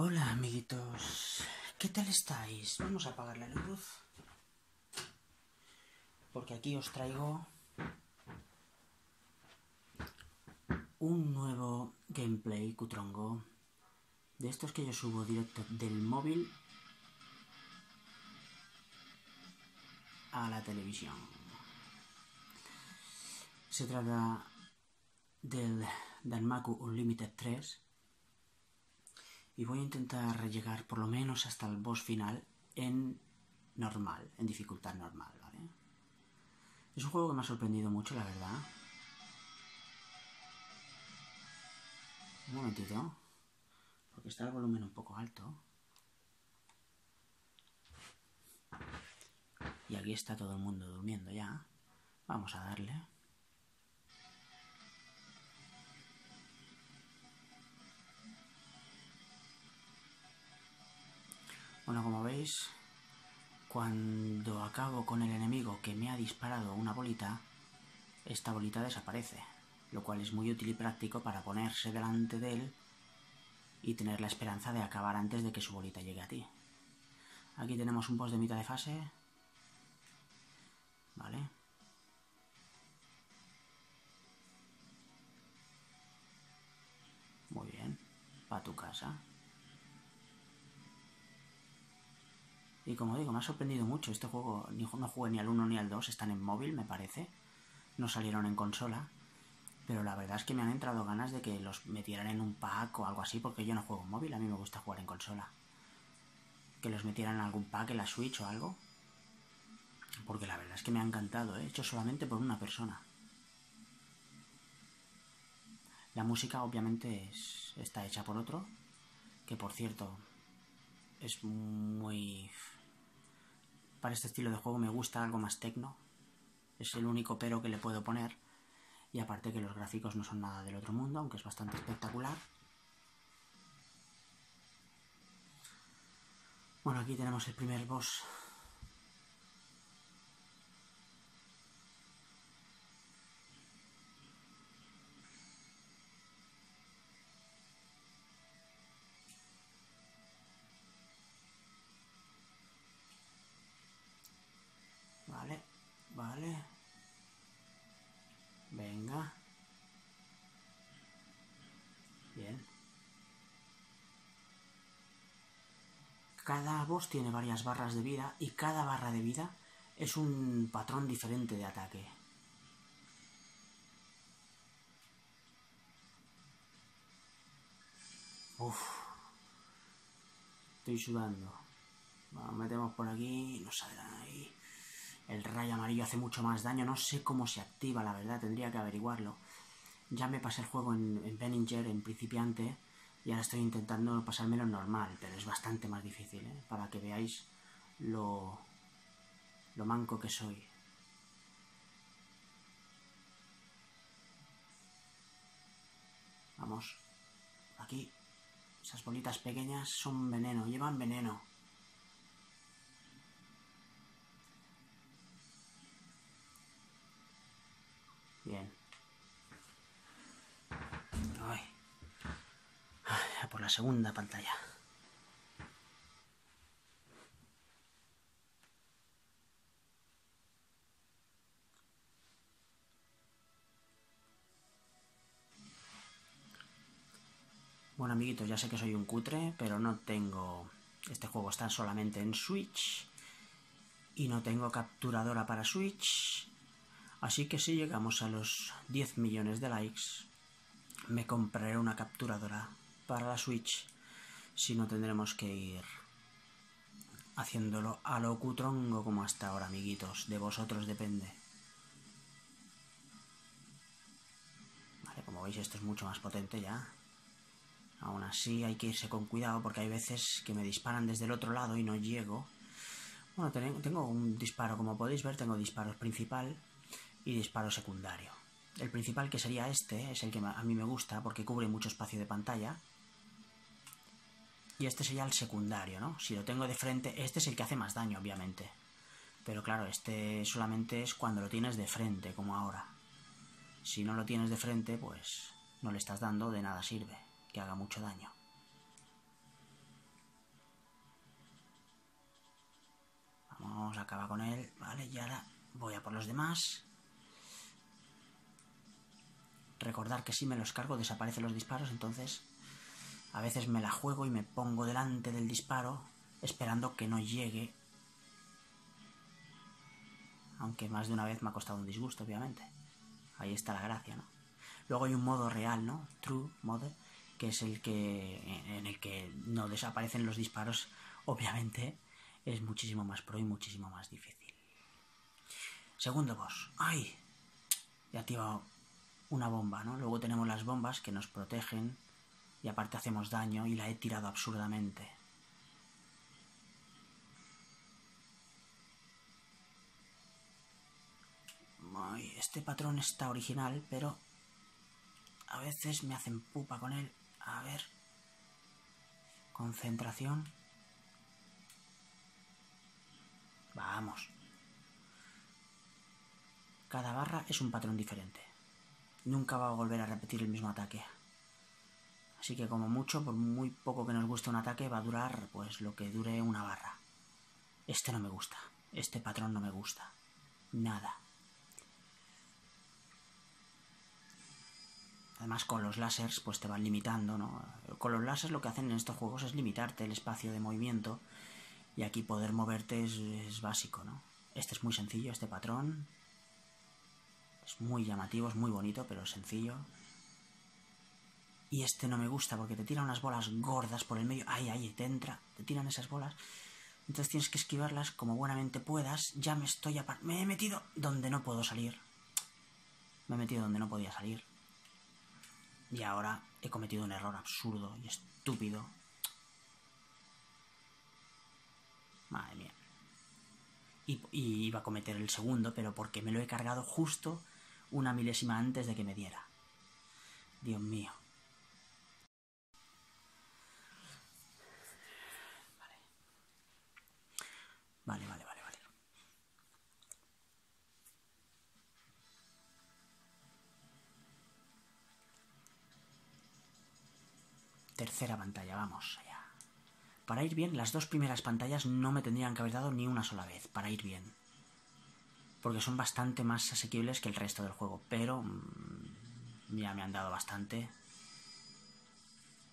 Hola, amiguitos. ¿Qué tal estáis? Vamos a apagar la luz. Porque aquí os traigo un nuevo gameplay cutrongo de estos que yo subo directo del móvil a la televisión. Se trata del Danmaku Unlimited 3 y voy a intentar llegar por lo menos hasta el boss final en normal, en dificultad normal, ¿vale? Es un juego que me ha sorprendido mucho, la verdad. Un momentito, porque está el volumen un poco alto. Y aquí está todo el mundo durmiendo ya. Vamos a darle. Bueno, como veis, cuando acabo con el enemigo que me ha disparado una bolita, esta bolita desaparece, lo cual es muy útil y práctico para ponerse delante de él y tener la esperanza de acabar antes de que su bolita llegue a ti. Aquí tenemos un boss de mitad de fase. Vale. Muy bien. Va a tu casa. Y como digo, me ha sorprendido mucho. Este juego no jugué ni al 1 ni al 2, están en móvil, me parece. No salieron en consola. Pero la verdad es que me han entrado ganas de que los metieran en un pack o algo así, porque yo no juego en móvil, a mí me gusta jugar en consola. Que los metieran en algún pack, en la Switch o algo. Porque la verdad es que me ha encantado, ¿eh? hecho solamente por una persona. La música obviamente está hecha por otro, que por cierto es muy para este estilo de juego me gusta algo más tecno. Es el único pero que le puedo poner. Y aparte que los gráficos no son nada del otro mundo, aunque es bastante espectacular. Bueno, aquí tenemos el primer boss. Cada boss tiene varias barras de vida y cada barra de vida es un patrón diferente de ataque. Uf. Estoy sudando. Nos metemos por aquí, nos saldrán ahí. El rayo amarillo hace mucho más daño. No sé cómo se activa, la verdad. Tendría que averiguarlo. Ya me pasé el juego en, en Benninger, en principiante. Y ahora estoy intentando pasármelo normal. Pero es bastante más difícil, ¿eh? Para que veáis lo, lo manco que soy. Vamos. Aquí. Esas bolitas pequeñas son veneno. Llevan veneno. Bien. Ay, por la segunda pantalla. Bueno, amiguitos, ya sé que soy un cutre, pero no tengo... Este juego está solamente en Switch. Y no tengo capturadora para Switch. Así que si llegamos a los 10 millones de likes, me compraré una capturadora para la Switch. Si no tendremos que ir haciéndolo a lo cutrongo como hasta ahora, amiguitos. De vosotros depende. Vale, como veis esto es mucho más potente ya. Aún así hay que irse con cuidado porque hay veces que me disparan desde el otro lado y no llego. Bueno, tengo un disparo, como podéis ver, tengo disparos principal y disparo secundario. El principal que sería este es el que a mí me gusta porque cubre mucho espacio de pantalla. Y este sería el secundario, ¿no? Si lo tengo de frente, este es el que hace más daño, obviamente. Pero claro, este solamente es cuando lo tienes de frente, como ahora. Si no lo tienes de frente, pues no le estás dando, de nada sirve, que haga mucho daño. Vamos, acaba con él. Vale, y ahora voy a por los demás. Recordar que si me los cargo desaparecen los disparos, entonces a veces me la juego y me pongo delante del disparo esperando que no llegue. Aunque más de una vez me ha costado un disgusto, obviamente. Ahí está la gracia, ¿no? Luego hay un modo real, ¿no? True mode, que es el que en el que no desaparecen los disparos, obviamente es muchísimo más pro y muchísimo más difícil. Segundo boss. ¡Ay! He activado una bomba, ¿no? Luego tenemos las bombas que nos protegen y aparte hacemos daño y la he tirado absurdamente. Este patrón está original, pero a veces me hacen pupa con él. A ver. Concentración. Vamos. Cada barra es un patrón diferente. Nunca va a volver a repetir el mismo ataque. Así que como mucho, por muy poco que nos guste un ataque, va a durar pues lo que dure una barra. Este no me gusta. Este patrón no me gusta. Nada. Además con los láseres pues te van limitando, ¿no? Con los láseres lo que hacen en estos juegos es limitarte el espacio de movimiento y aquí poder moverte es, básico, ¿no? Este es muy sencillo, este patrón. Es muy llamativo, es muy bonito, pero sencillo. Y este no me gusta porque te tiran unas bolas gordas por el medio. Ay, ay, te entra, te tiran esas bolas. Entonces tienes que esquivarlas como buenamente puedas. Ya me estoy Me he metido donde no puedo salir. Me he metido donde no podía salir. Y ahora he cometido un error absurdo y estúpido. Madre mía. Y, iba a cometer el segundo, pero porque me lo he cargado justo una milésima antes de que me diera. Dios mío. Vale. Vale, vale, vale. Tercera pantalla, vamos allá. Para ir bien, las dos primeras pantallas no me tendrían que haber dado ni una sola vez, para ir bien. Porque son bastante más asequibles que el resto del juego, pero mm, ya me han dado bastante.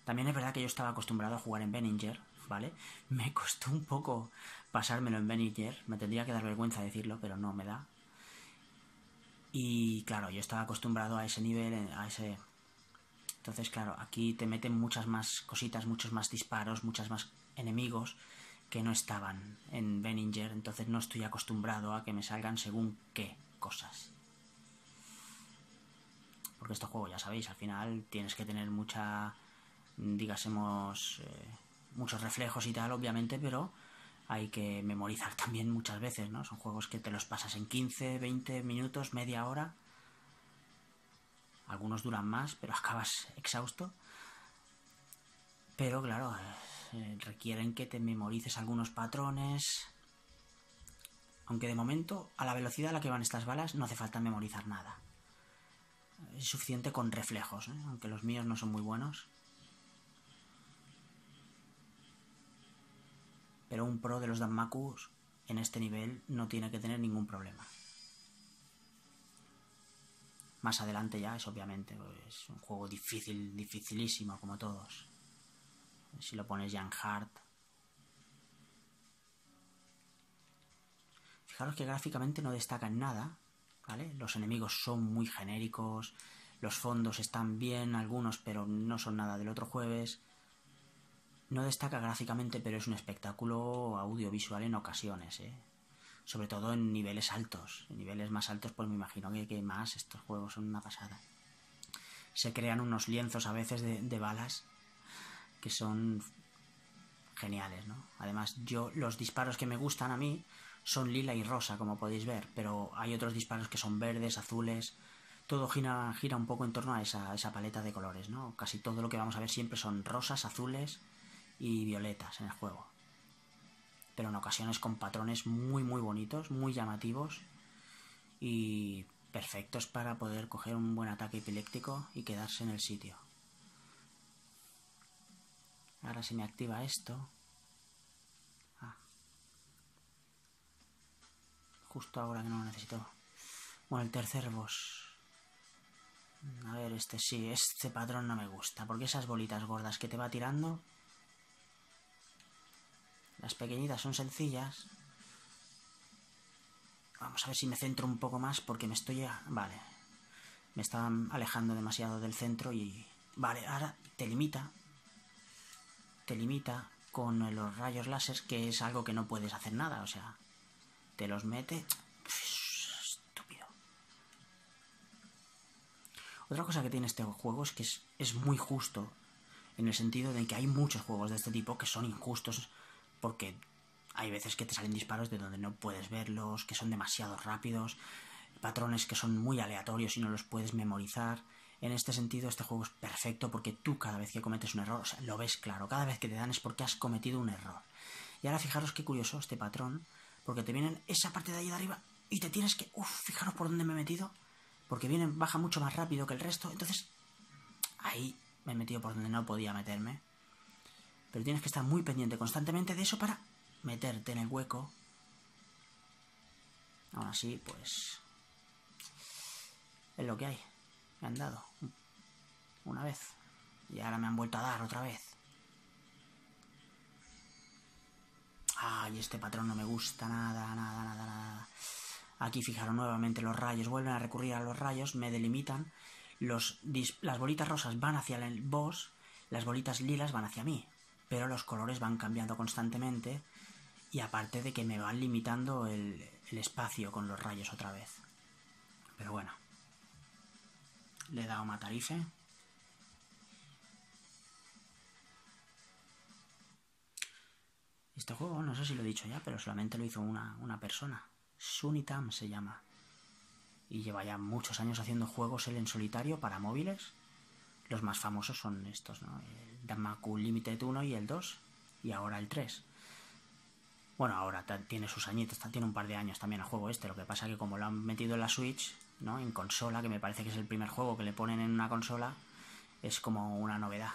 También es verdad que yo estaba acostumbrado a jugar en Benninger, ¿vale? Me costó un poco pasármelo en Benninger, me tendría que dar vergüenza decirlo, pero no me da. Y claro, yo estaba acostumbrado a ese nivel, a ese entonces, claro, aquí te meten muchas más cositas, muchos más disparos, muchas más enemigos que no estaban en Benninger, entonces no estoy acostumbrado a que me salgan según qué cosas. Porque este juego, ya sabéis, al final tienes que tener mucha, digásemos, eh, muchos reflejos y tal, obviamente, pero hay que memorizar también muchas veces, ¿no? Son juegos que te los pasas en 15, 20 minutos, media hora algunos duran más, pero acabas exhausto. Pero claro, eh, requieren que te memorices algunos patrones. Aunque de momento, a la velocidad a la que van estas balas, no hace falta memorizar nada. Es suficiente con reflejos, ¿eh? aunque los míos no son muy buenos. Pero un pro de los Danmakus en este nivel no tiene que tener ningún problema. Más adelante ya es obviamente es un juego difícil, dificilísimo como todos. Si lo pones ya en hard. Fijaros que gráficamente no destaca en nada, ¿vale? Los enemigos son muy genéricos, los fondos están bien, algunos, pero no son nada del otro jueves. No destaca gráficamente, pero es un espectáculo audiovisual en ocasiones, ¿eh? sobre todo en niveles altos. En niveles más altos, pues me imagino que, más estos juegos son una pasada. Se crean unos lienzos a veces de, balas que son geniales, ¿no? Además, yo los disparos que me gustan a mí son lila y rosa, como podéis ver, pero hay otros disparos que son verdes, azules. Todo gira, gira un poco en torno a esa, esa paleta de colores, ¿no? Casi todo lo que vamos a ver siempre son rosas, azules y violetas en el juego pero en ocasiones con patrones muy muy bonitos, muy llamativos y perfectos para poder coger un buen ataque epiléptico y quedarse en el sitio. Ahora se me activa esto. Ah. justo ahora que no lo necesito. Bueno, el tercer boss. A ver, este sí, este patrón no me gusta, porque esas bolitas gordas que te va tirando... Las pequeñitas son sencillas. Vamos a ver si me centro un poco más, porque me estoy... Vale. Me estaban alejando demasiado del centro y... Vale, ahora te limita. Te limita con los rayos láser, que es algo que no puedes hacer nada, o sea... Te los mete... Otra cosa que tiene este juego es que es, muy justo, en el sentido de que hay muchos juegos de este tipo que son injustos porque hay veces que te salen disparos de donde no puedes verlos, que son demasiado rápidos, patrones que son muy aleatorios y no los puedes memorizar. En este sentido, este juego es perfecto porque tú cada vez que cometes un error, o sea, lo ves claro, cada vez que te dan es porque has cometido un error. Y ahora fijaros qué curioso este patrón, porque te vienen esa parte de ahí de arriba y te tienes que, uff, fijaros por dónde me he metido porque viene, baja mucho más rápido que el resto. Entonces, ahí me he metido por donde no podía meterme. Pero tienes que estar muy pendiente constantemente de eso para meterte en el hueco. Aún así, pues... Es lo que hay. Me han dado. Una vez. Y ahora me han vuelto a dar otra vez. Ay, este patrón no me gusta nada, nada, nada, nada. Aquí fijaron nuevamente los rayos, vuelven a recurrir a los rayos, me delimitan. Las bolitas rosas van hacia el boss, las bolitas lilas van hacia mí. Pero los colores van cambiando constantemente y aparte de que me van limitando el, espacio con los rayos otra vez. Pero bueno. Le he dado matarife. Este juego, no sé si lo he dicho ya, pero solamente lo hizo una, una persona. Sunitam se llama. Y lleva ya muchos años haciendo juegos él en solitario para móviles. Los más famosos son estos, ¿no? El Damaku Limited 1 y el 2. Y ahora el 3. Bueno, ahora tiene sus añitos, tiene un par de años también el juego este. Lo que pasa que como lo han metido en la Switch, ¿no? En consola, que me parece que es el primer juego que le ponen en una consola, es como una novedad.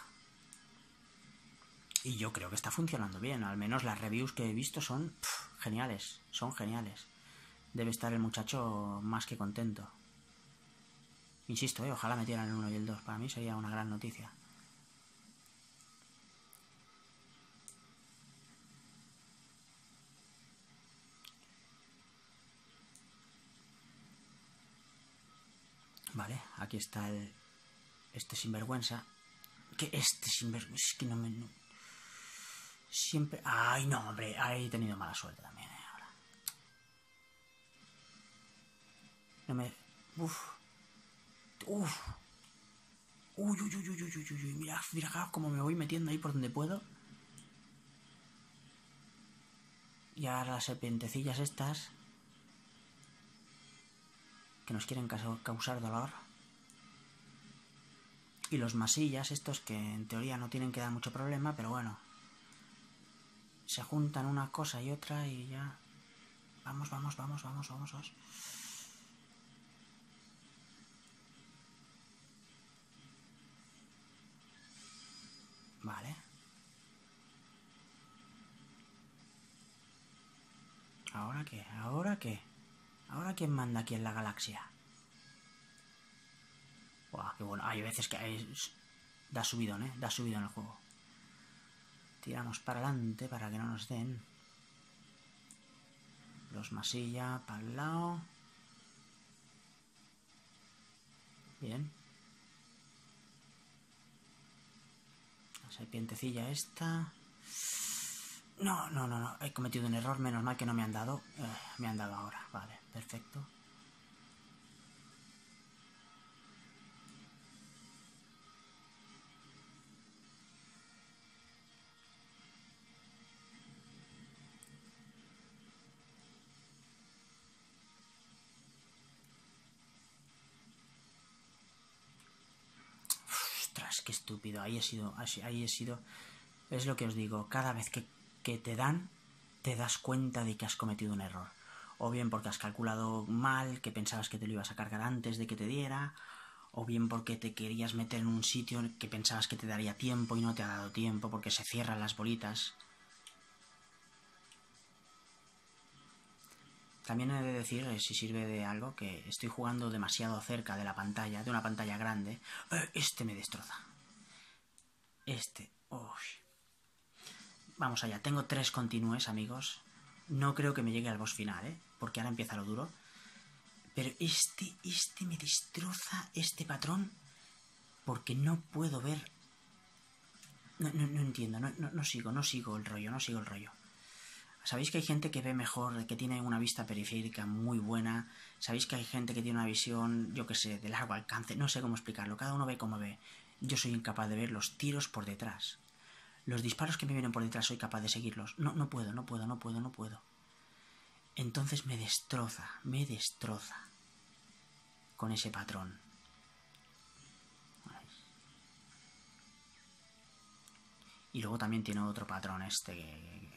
Y yo creo que está funcionando bien. Al menos las reviews que he visto son geniales. Son geniales debe estar el muchacho más que contento. Insisto, eh, ojalá metieran el 1 y el 2. Para mí sería una gran noticia. Vale, aquí está el. Este sinvergüenza. Que este sinvergüenza. Es que no me. siempre. Ay, no, hombre. He tenido mala suerte también. me... Uf. Uf. Uy, uy, uy, uy, uy, uy, uy. Mira, mira cómo me voy metiendo ahí por donde puedo. Y ahora las serpientecillas estas. Que nos quieren causar dolor. Y los masillas estos que en teoría no tienen que dar mucho problema, pero bueno. Se juntan una cosa y otra y ya... Vamos, vamos, vamos, vamos, vamos. vamos. ¿Ahora qué? ¿Ahora qué? ¿Ahora quién manda aquí en la galaxia? Buah, qué bueno. Hay veces que da subidón, ¿eh? Da subidón el juego. Tiramos para adelante para que no nos den. Los masilla para el lado. Bien. serpientecilla esta. No, no, no, no. He cometido un error. Menos mal que no me han dado. Eh, me han dado ahora. Vale, perfecto. qué estúpido. Ahí he sido, ahí he sido. Es lo que os digo. Cada vez que, que te dan, te das cuenta de que has cometido un error. O bien porque has calculado mal, que pensabas que te lo ibas a cargar antes de que te diera. O bien porque te querías meter en un sitio que pensabas que te daría tiempo y no te ha dado tiempo porque se cierran las bolitas. También he de decir, eh, si sirve de algo, que estoy jugando demasiado cerca de la pantalla, de una pantalla grande. Eh, este me destroza. Este. Vamos allá, tengo tres continúes, amigos. No creo que me llegue al boss final, ¿eh? Porque ahora empieza lo duro. Pero este, este me destroza este patrón porque no puedo ver... No, no, entiendo, no, no sigo, no sigo el rollo, no sigo el rollo. Sabéis que hay gente que ve mejor, que tiene una vista periférica muy buena. Sabéis que hay gente que tiene una visión, yo que sé, de largo alcance. No sé cómo explicarlo. Cada uno ve cómo ve. Yo soy incapaz de ver los tiros por detrás. Los disparos que me vienen por detrás soy capaz de seguirlos. No, no puedo, no puedo, no puedo, no puedo. Entonces me destroza, me destroza con ese patrón. Y luego también tiene otro patrón este que,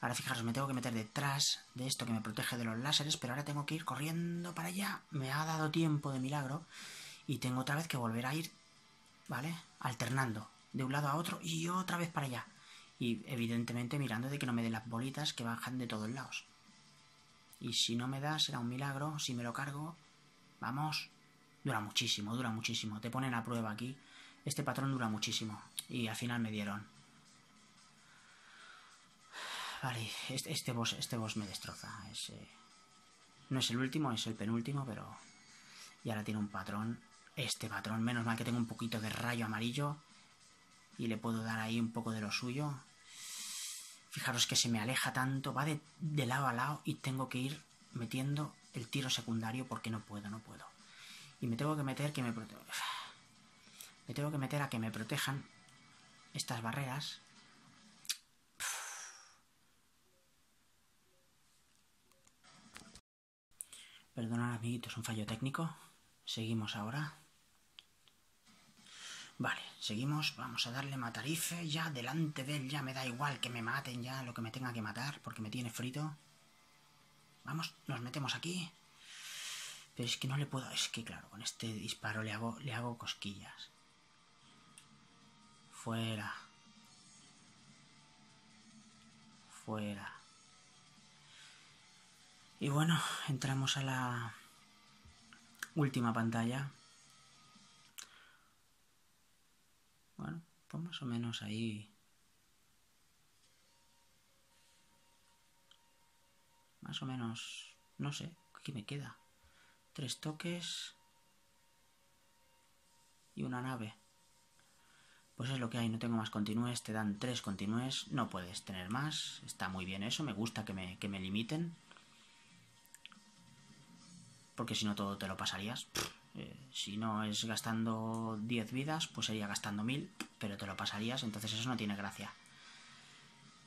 Ahora fijaros, me tengo que meter detrás de esto que me protege de los láseres, pero ahora tengo que ir corriendo para allá. Me ha dado tiempo de milagro y tengo otra vez que volver a ir, ¿vale? Alternando de un lado a otro y otra vez para allá. Y evidentemente mirando de que no me dé las bolitas que bajan de todos lados. Y si no me da, será un milagro. Si me lo cargo, vamos. Dura muchísimo, dura muchísimo. Te ponen a prueba aquí. Este patrón dura muchísimo. Y al final me dieron. Vale, este, este, boss, este boss me destroza. no es el último, es el penúltimo, pero... Y ahora tiene un patrón. Este patrón, menos mal que tengo un poquito de rayo amarillo. Y le puedo dar ahí un poco de lo suyo. Fijaros que se me aleja tanto, va de, lado a lado y tengo que ir metiendo el tiro secundario porque no puedo, no puedo. Y me tengo que meter que me... Me tengo que meter a que me protejan estas barreras Perdonad, amiguitos, un fallo técnico. Seguimos ahora. Vale, seguimos. Vamos a darle matarife. Ya delante de él ya me da igual que me maten ya lo que me tenga que matar porque me tiene frito. Vamos, nos metemos aquí. Pero es que no le puedo... Es que claro, con este disparo le hago, le hago cosquillas. Fuera. Fuera. Y bueno, entramos a la última pantalla. Bueno, pues más o menos ahí. Más o menos, no sé, aquí me queda. Tres toques y una nave. Pues es lo que hay, no tengo más continúes, te dan tres continúes, no puedes tener más, está muy bien eso, me gusta que me, que me limiten porque si no todo te lo pasarías. Eh, si no es gastando 10 vidas, pues sería gastando 1000, pero te lo pasarías, entonces eso no tiene gracia.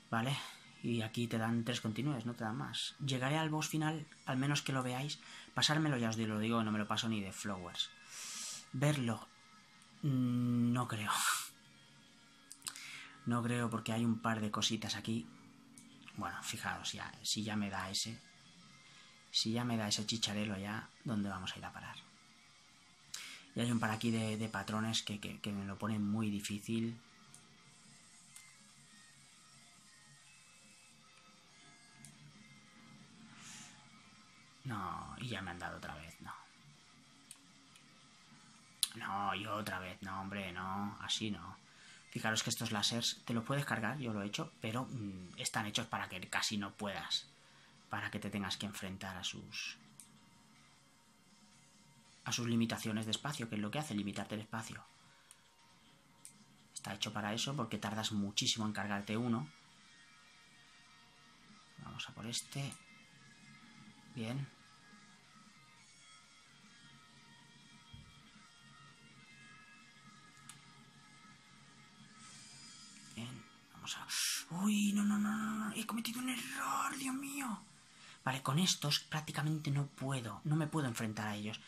¿Vale? Y aquí te dan tres continúes, no te dan más. Llegaré al boss final, al menos que lo veáis. Pasármelo, ya os lo digo, no me lo paso ni de Flowers. Verlo, mm, no creo. No creo porque hay un par de cositas aquí. Bueno, fijaros, ya, si ya me da ese, si ya me da ese chicharelo ya, ¿dónde vamos a ir a parar? Y hay un par aquí de, patrones que, que me lo ponen muy difícil. No, y ya me han dado otra vez, no. No, y otra vez, no, hombre, no, así no. Fijaros que estos láseres te los puedes cargar, yo lo he hecho, pero mm, están hechos para que casi no puedas para que te tengas que enfrentar a sus a sus limitaciones de espacio, que es lo que hace limitarte el espacio. Está hecho para eso porque tardas muchísimo en cargarte uno. Vamos a por este. Bien. Bien, vamos a... Uy, no, no, no, no, he cometido un error, Dios mío. Vale, con estos prácticamente no puedo, no me puedo enfrentar a ellos.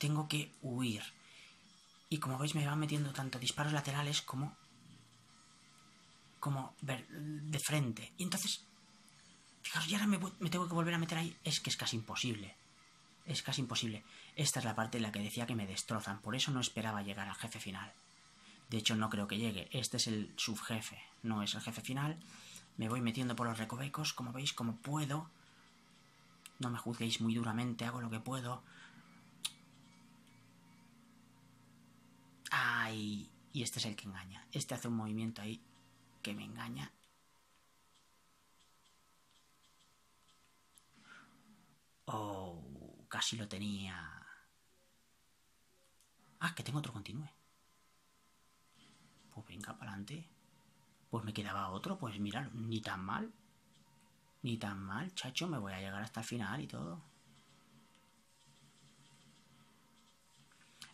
Tengo que huir. Y como veis me van metiendo tanto disparos laterales como como de frente. Y entonces, fijaros, y ahora me, me, tengo que volver a meter ahí. Es que es casi imposible. Es casi imposible. Esta es la parte en la que decía que me destrozan. Por eso no esperaba llegar al jefe final. De hecho, no creo que llegue. Este es el subjefe, no es el jefe final. Me voy metiendo por los recovecos, como veis, como puedo. No me juzguéis muy duramente, hago lo que puedo. Ay, y este es el que engaña. Este hace un movimiento ahí que me engaña. Oh, casi lo tenía. Ah, que tengo otro continúe. Pues venga, para adelante. Pues me quedaba otro, pues mira, ni tan mal. Ni tan mal, chacho, me voy a llegar hasta el final y todo.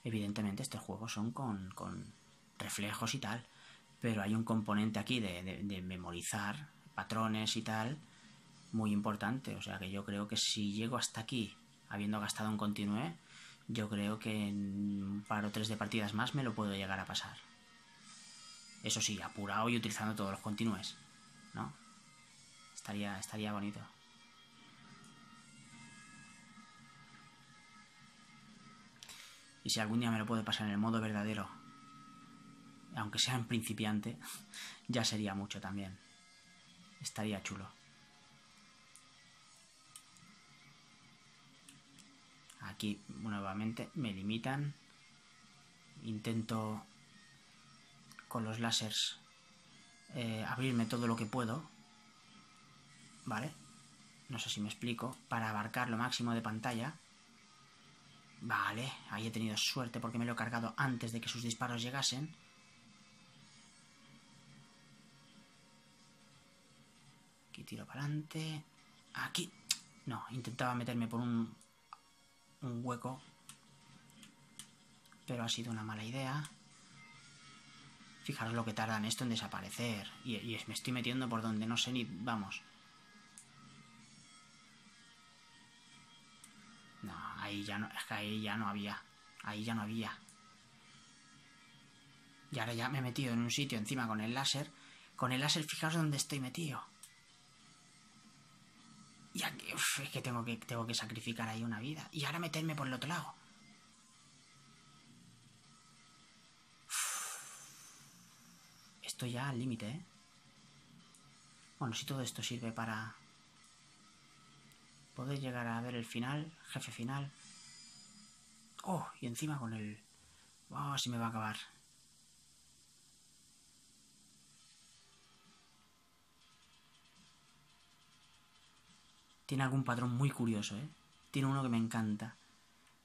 Evidentemente estos juegos son con, con reflejos y tal, pero hay un componente aquí de, de memorizar patrones y tal muy importante. O sea que yo creo que si llego hasta aquí habiendo gastado un continue, yo creo que en un par o tres de partidas más me lo puedo llegar a pasar. Eso sí, apurado y utilizando todos los continúes, ¿no? Estaría, estaría bonito. Y si algún día me lo puedo pasar en el modo verdadero, aunque sea en principiante, ya sería mucho también. Estaría chulo. Aquí nuevamente me limitan. Intento con los láseres eh, abrirme todo lo que puedo. ¿Vale? No sé si me explico. Para abarcar lo máximo de pantalla. Vale, ahí he tenido suerte porque me lo he cargado antes de que sus disparos llegasen. Aquí tiro para adelante. Aquí. No, intentaba meterme por un un hueco. Pero ha sido una mala idea. Fijaros lo que tardan esto en desaparecer. Y, me estoy metiendo por donde no sé ni... Vamos. Ahí ya no... Es que ahí ya no había. Ahí ya no había. Y ahora ya me he metido en un sitio encima con el láser. Con el láser, fijaros dónde estoy metido. Y aquí, es que tengo, que tengo que sacrificar ahí una vida. Y ahora meterme por el otro lado. Estoy ya al límite, ¿eh? Bueno, si todo esto sirve para poder llegar a ver el final, jefe final. Oh, y encima con el... Oh, si me va a acabar. Tiene algún patrón muy curioso, ¿eh? Tiene uno que me encanta.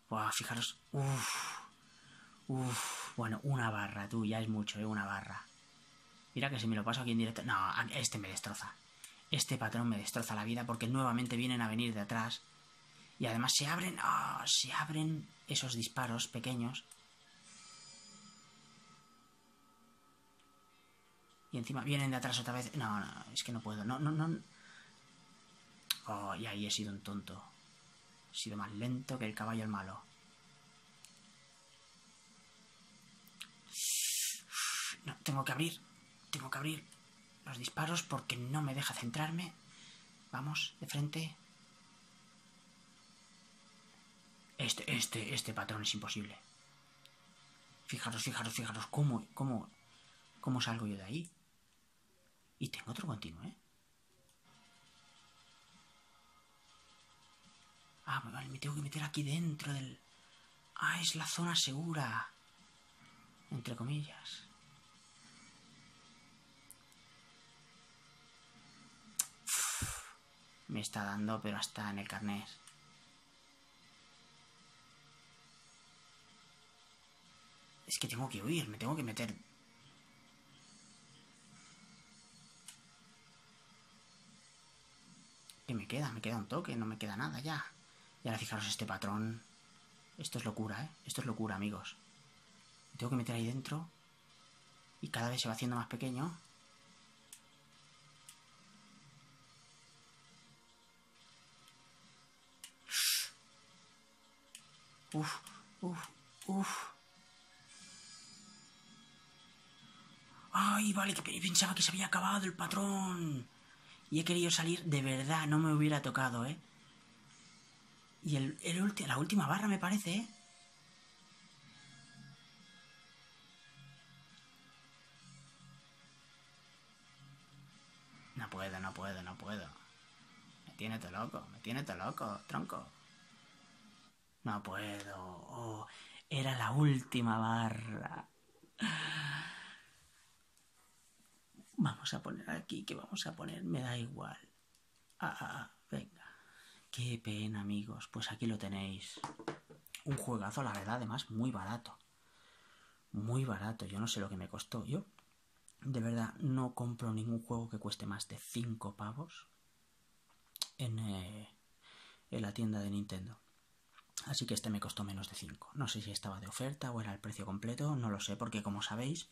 Buah, fijaros. Uff. Uff. Bueno, una barra, tú, ya es mucho, ¿eh? Una barra. Mira que si me lo paso aquí en directo... No, este me destroza. Este patrón me destroza la vida porque nuevamente vienen a venir de atrás. Y además se abren... Oh, se abren esos disparos pequeños. Y encima vienen de atrás otra vez. No, no, es que no puedo. No, no, no. Oh, y ahí he sido un tonto. He sido más lento que el caballo el malo. No, tengo que abrir. Tengo que abrir los disparos porque no me deja centrarme. Vamos, de frente. Este, este, este patrón es imposible. Fijaros, fijaros, fijaros cómo, cómo, cómo salgo yo de ahí. Y tengo otro continuo, ¿eh? Ah, vale, me tengo que meter aquí dentro del... Ah, es la zona segura. Entre comillas. Me está dando, pero hasta en el carnet. Es que tengo que huir, me tengo que meter. ¿Qué me queda? Me queda un toque, no me queda nada ya. Y ahora fijaros este patrón. Esto es locura, ¿eh? Esto es locura, amigos. Me tengo que meter ahí dentro. Y cada vez se va haciendo más pequeño. Uf, uf, uf. Ay, vale, que pensaba que se había acabado el patrón. Y he querido salir, de verdad, no me hubiera tocado, ¿eh? Y el, la última barra me parece, ¿eh? No puedo, no puedo, no puedo. tiene todo loco, me tiene todo loco, tronco. No puedo. Oh, era la última barra. Vamos a poner aquí, ¿qué vamos a poner? Me da igual. Ah, ah, ah, venga. Qué pena, amigos. Pues aquí lo tenéis. Un juegazo, la verdad, además, muy barato. Muy barato. Yo no sé lo que me costó. Yo, de verdad, no compro ningún juego que cueste más de 5 pavos en, eh, en la tienda de Nintendo. Así que este me costó menos de 5. No sé si estaba de oferta o era el precio completo, no lo sé, porque como sabéis,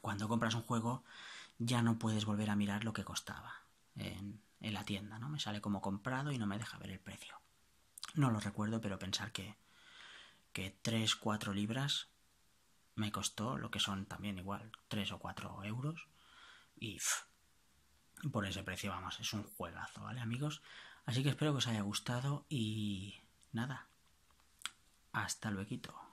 cuando compras un juego ya no puedes volver a mirar lo que costaba en, la tienda, ¿no? Me sale como comprado y no me deja ver el precio. No lo recuerdo, pero pensar que, que 3, 4 libras me costó lo que son también igual 3 o 4 euros y por ese precio, vamos, es un juegazo, ¿vale amigos? Así que espero que os haya gustado y nada, hasta luego.